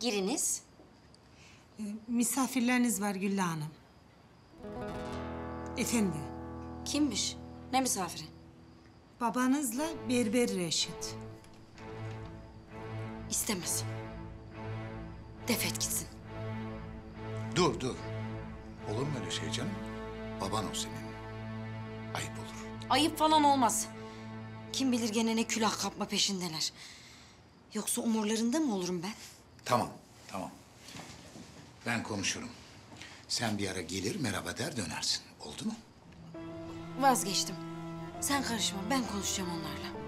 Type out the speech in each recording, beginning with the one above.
Giriniz. Ee, misafirleriniz var Güllü Hanım. Efendi, Kimmiş? Ne misafiri? babanızla Berber Reşit. İstemez. Defet gitsin. Dur dur. Olur mu öyle şey canım? Baban o senin. Ayıp olur. Ayıp falan olmaz. Kim bilir gene ne külah kapma peşindeler. Yoksa umurlarında mı olurum ben? Tamam, tamam. Ben konuşurum. Sen bir ara gelir merhaba der dönersin. Oldu mu? Vazgeçtim. Sen karışma, ben konuşacağım onlarla.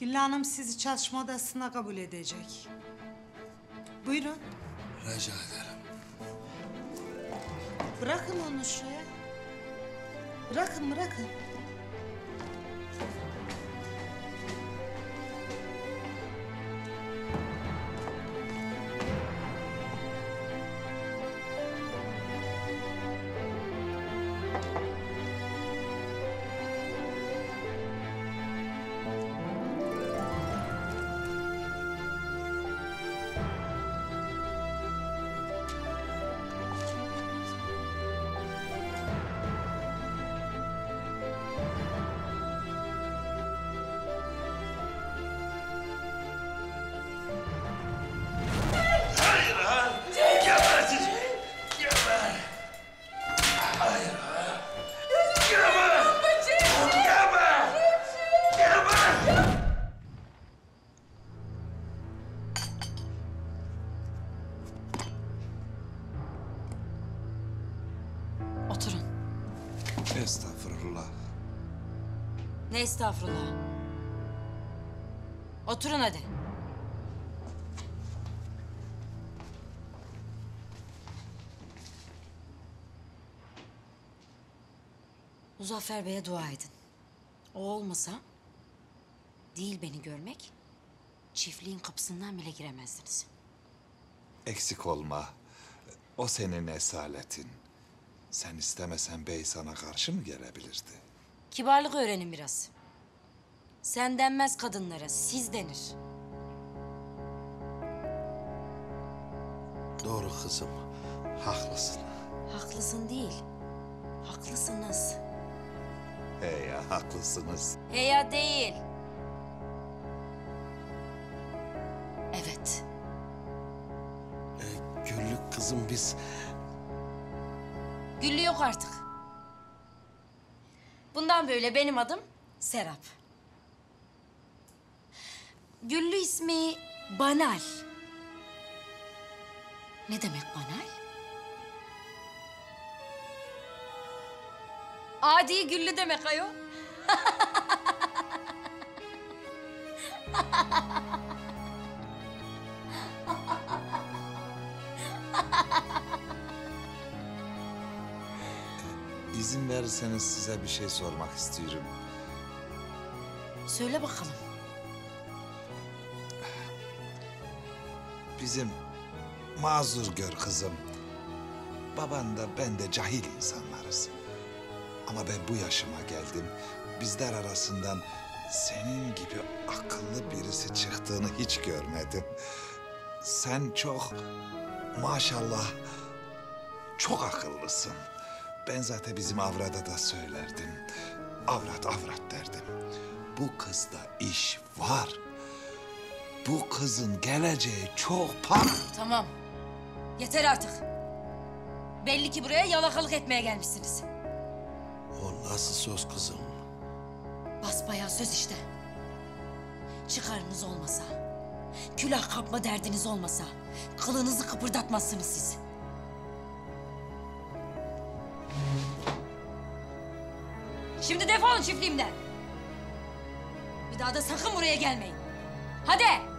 Güllü Hanım sizi çalışma odasına kabul edecek. Buyurun, Rica ederim. bırakın onu şuraya. Bırakın, bırakın. Estağfurullah. Ne estağfurullah. Oturun hadi. Muzaffer Bey'e dua edin. O olmasa değil beni görmek, çiftliğin kapısından bile giremezdiniz. Eksik olma. O senin esaletin. Sen istemesen bey sana karşı mı gelebilirdi? Kibarlık öğrenin biraz. Sen denmez kadınlara, siz denir. Doğru kızım. Haklısın. Haklısın değil, haklısınız. He ya haklısınız. Heya değil. Evet. Ee, Güllük kızım biz Güllü yok artık. Bundan böyle benim adım Serap. Güllü ismi Banal. Ne demek banal? Adi Güllü demek ayol. İzin verirseniz size bir şey sormak istiyorum. Söyle bakalım. Bizim mazur gör kızım. Baban da ben de cahil insanlarız. Ama ben bu yaşıma geldim. Bizler arasından senin gibi akıllı birisi çıktığını hiç görmedim. Sen çok maşallah çok akıllısın. Ben zaten bizim avrada da söylerdim. Avrat avrat derdim. Bu kızda iş var. Bu kızın geleceği çok parlak. Tamam. Yeter artık. Belli ki buraya yalakalık etmeye gelmişsiniz. o nasıl söz kızım? Basbayağı söz işte. Çıkarınız olmasa, külah kapma derdiniz olmasa, kılınızı kıpırdatmazsınız siz. Şimdi defolun çiftliğimden. Bir daha da sakın buraya gelmeyin. Hadi.